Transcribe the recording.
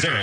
Come